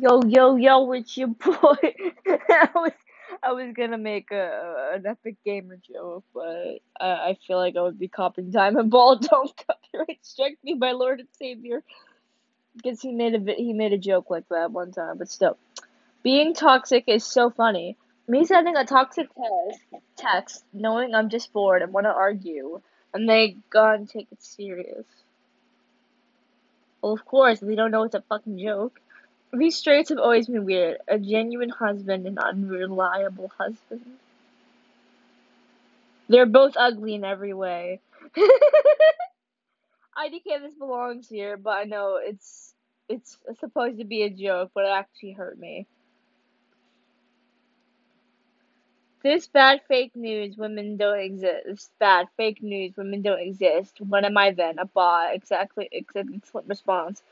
Yo, yo, yo, it's your boy. I was, I was gonna make a an epic gamer joke, but I, I feel like I would be copping Diamond Ball. Don't copyright strike me, my Lord and Savior. Because he made a he made a joke like that one time, but still, being toxic is so funny. Me sending a toxic text, text, knowing I'm just bored and want to argue, and they go and take it serious. Well, of course, they don't know it's a fucking joke. These straights have always been weird. A genuine husband and unreliable husband. They're both ugly in every way. IDK this belongs here, but I know it's it's supposed to be a joke, but it actually hurt me. This bad fake news, women don't exist. Bad fake news, women don't exist. What am I then? A bot. Exactly. Excellent response.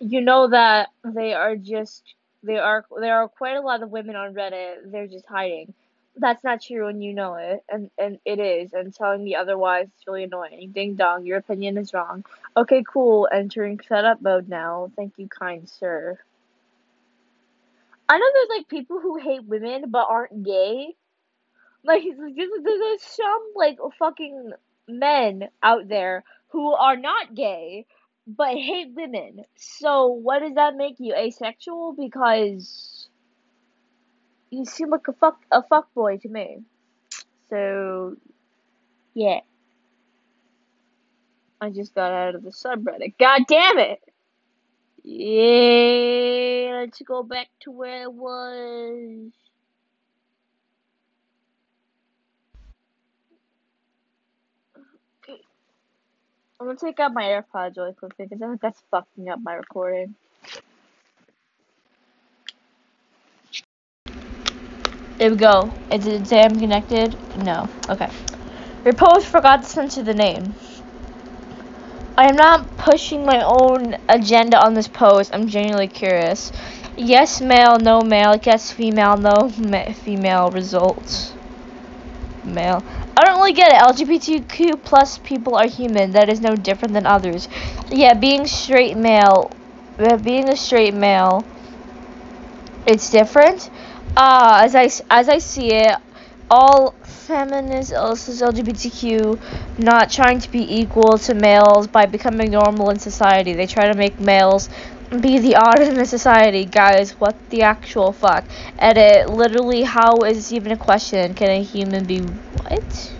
You know that they are just they are there are quite a lot of women on Reddit. They're just hiding. That's not true, and you know it, and and it is. And telling me otherwise is really annoying. Ding dong, your opinion is wrong. Okay, cool. Entering setup mode now. Thank you, kind sir. I know there's like people who hate women but aren't gay. Like there's some like fucking men out there who are not gay but hate women. So what does that make you asexual? Because you seem like a fuck a fuck boy to me. So yeah. I just got out of the subreddit. God damn it! Yeah, let's go back to where it was. I'm gonna take out my AirPods really quickly because I think that's fucking up my recording. There we go. Is it Sam connected? No. Okay. Your post forgot to censor the name. I am not pushing my own agenda on this post. I'm genuinely curious. Yes, male, no male. Yes, female, no female results. Male. I don't really get it. LGBTQ plus people are human. That is no different than others. Yeah, being straight male, being a straight male, it's different. Uh, as I as I see it, all feminists, also LGBTQ, not trying to be equal to males by becoming normal in society. They try to make males be the odd in the society. Guys, what the actual fuck? Edit, literally, how is this even a question? Can a human be what?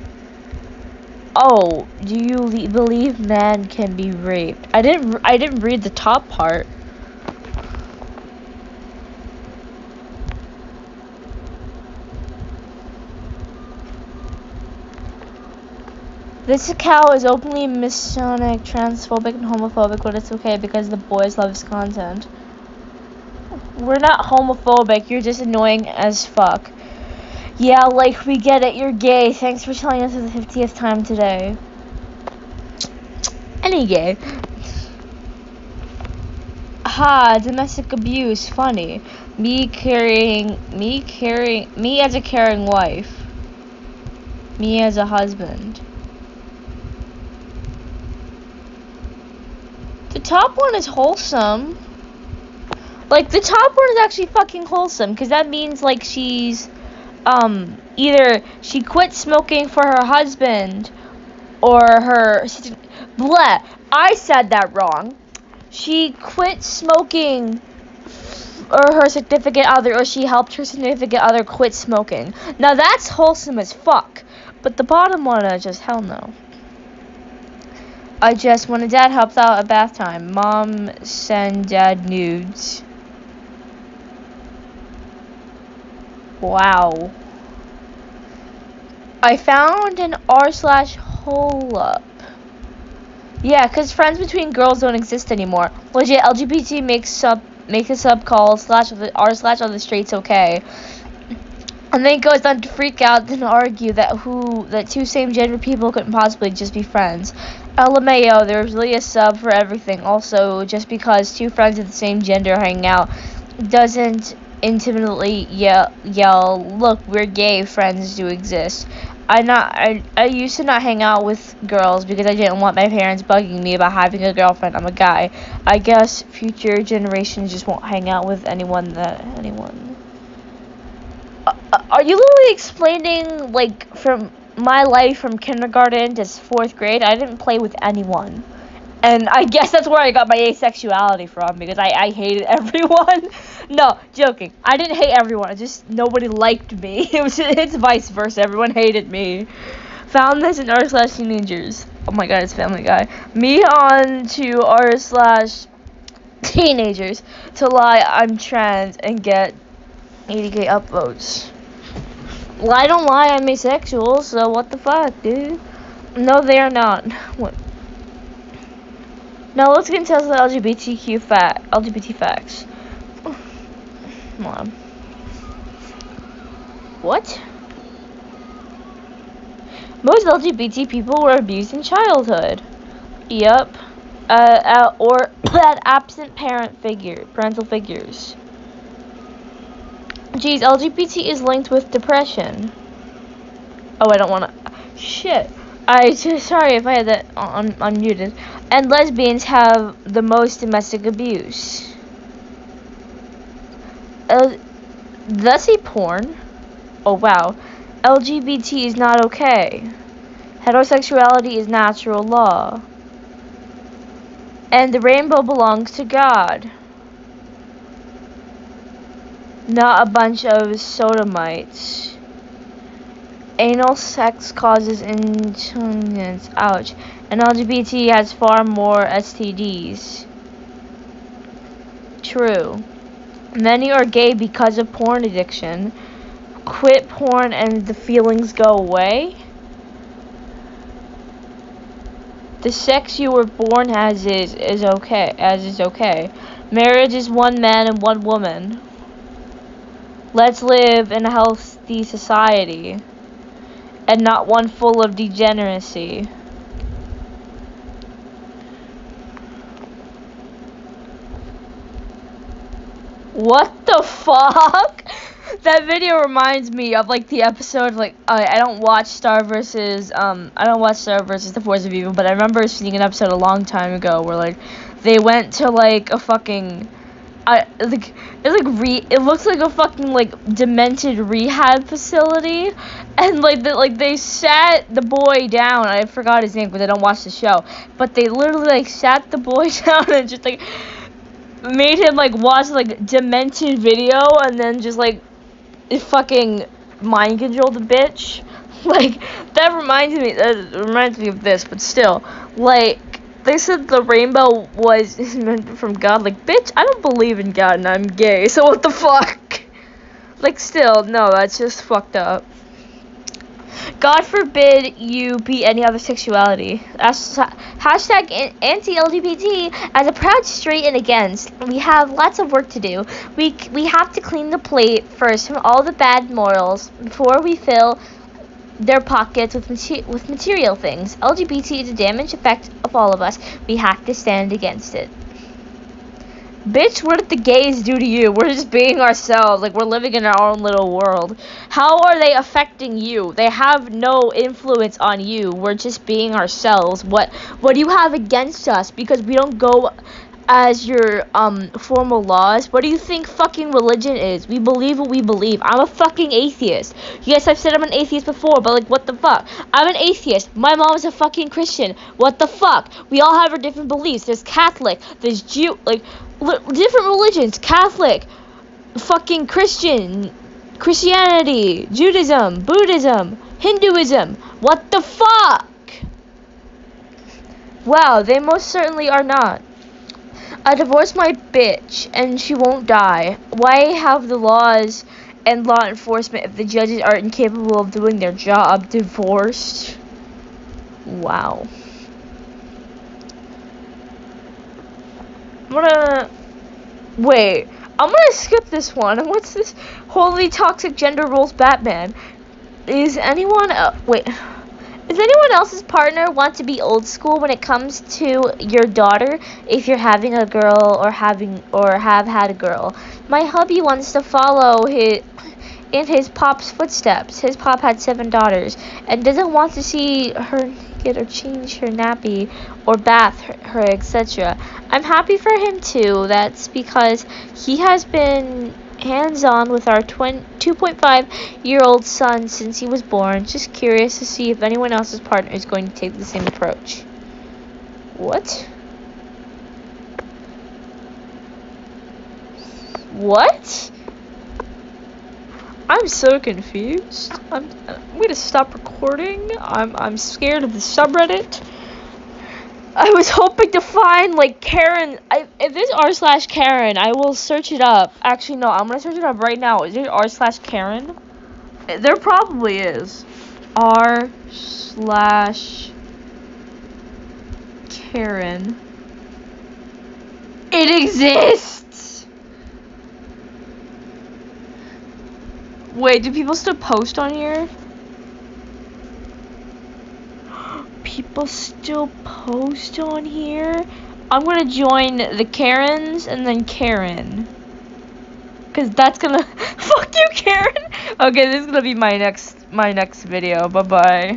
Oh, do you believe man can be raped? I didn't I didn't read the top part. This cow is openly misogynistic, transphobic, and homophobic, but it's okay because the boys love his content. We're not homophobic, you're just annoying as fuck. Yeah, like, we get it, you're gay. Thanks for telling us for the 50th time today. Any gay. Ha, domestic abuse, funny. Me carrying, me carrying, me as a caring wife. Me as a husband. Top one is wholesome. Like, the top one is actually fucking wholesome, because that means, like, she's, um, either she quit smoking for her husband, or her, bleh, I said that wrong. She quit smoking or her significant other, or she helped her significant other quit smoking. Now that's wholesome as fuck. But the bottom one is just hell no. I just, when a dad helps out at bath time, mom send dad nudes. Wow. I found an r slash hole up. Yeah, because friends between girls don't exist anymore. Legit, LGBT makes sub make a sub call slash r slash are the straights okay. And then it goes on to freak out and argue that who that two same gender people couldn't possibly just be friends. LMAO, there's really a sub for everything. Also, just because two friends of the same gender hang out doesn't intimately yell, yell look, we're gay, friends do exist. I not I, I used to not hang out with girls because I didn't want my parents bugging me about having a girlfriend. I'm a guy. I guess future generations just won't hang out with anyone that anyone. Uh, uh are you literally explaining like from my life from kindergarten to fourth grade? I didn't play with anyone. And I guess that's where I got my asexuality from because I, I hated everyone. no, joking. I didn't hate everyone. I just nobody liked me. It was it's vice versa. Everyone hated me. Found this in r slash teenagers. Oh my god, it's Family Guy. Me on to r slash teenagers to lie I'm trans and get 80k upvotes. I don't lie I'm asexual, so what the fuck, dude? No, they are not. What? Now let's get into the LGBTQ fact, LGBT facts. Come on. What? Most LGBT people were abused in childhood. Yep. Uh, uh, or absent parent figure, parental figures. Geez, LGBT is linked with depression. Oh, I don't want to. Shit. I sorry if I had that un unmuted. And lesbians have the most domestic abuse. Uh, does he porn? Oh wow. LGBT is not okay. Heterosexuality is natural law. And the rainbow belongs to God. Not a bunch of sodomites. Anal sex causes incontinence. Ouch. And LGBT has far more STDs. True. Many are gay because of porn addiction. Quit porn and the feelings go away. The sex you were born as is is okay as is okay. Marriage is one man and one woman. Let's live in a healthy society and not one full of degeneracy. What the fuck? that video reminds me of like the episode like I, I don't watch Star versus um I don't watch Star versus the Force of Evil, but I remember seeing an episode a long time ago where like they went to like a fucking I like it like re it looks like a fucking like demented rehab facility, and like the, like they sat the boy down. I forgot his name because I don't watch the show, but they literally like sat the boy down and just like made him like watch like demented video and then just like it fucking mind control the bitch. Like that reminds me that reminds me of this, but still, like they said the rainbow was from God. Like, bitch, I don't believe in God and I'm gay. So what the fuck? Like, still, no, that's just fucked up. God forbid you be any other sexuality. Hashtag anti-LGBT as a proud straight and against. We have lots of work to do. We we have to clean the plate first from all the bad morals before we fill their pockets with, with material things. LGBT is a damage effect of all of us. We have to stand against it. Bitch, what did the gays do to you? We're just being ourselves. Like, we're living in our own little world. How are they affecting you? They have no influence on you. We're just being ourselves. What what do you have against us? Because we don't go as your um formal laws. What do you think fucking religion is? We believe what we believe. I'm a fucking atheist. Yes, I've said I'm an atheist before, but like what the fuck? I'm an atheist. My mom is a fucking Christian. What the fuck? We all have our different beliefs. There's Catholic, there's Jew like different religions. Catholic, fucking Christian, Christianity, Judaism, Buddhism, Hinduism. What the fuck? Wow, they most certainly are not. I divorced my bitch and she won't die. Why have the laws and law enforcement if the judges are incapable of doing their job? Divorced? Wow. I'm gonna... Wait. I'm gonna skip this one. What's this? Holy toxic gender roles Batman. Is anyone... Uh, wait... Does anyone else's partner want to be old school when it comes to your daughter if you're having a girl or having or have had a girl? My hubby wants to follow his in his pop's footsteps. His pop had seven daughters and doesn't want to see her naked or change her nappy or bath her, her etc. I'm happy for him too. That's because he has been hands on with our 2.5 year old son since he was born. Just curious to see if anyone else's partner is going to take the same approach. What? What? I'm so confused. I'm, I'm gonna stop recording. I'm I'm scared of the subreddit. I was hoping to find like Karen. I, if there's r slash Karen, I will search it up. Actually, no, I'm gonna search it up right now. Is there r slash Karen? There probably is. R slash Karen. It exists. Wait, do people still post on here? People still post on here? I'm gonna join the Karens and then Karen. Cause that's gonna fuck you Karen. Okay, this is gonna be my next my next video. Bye bye.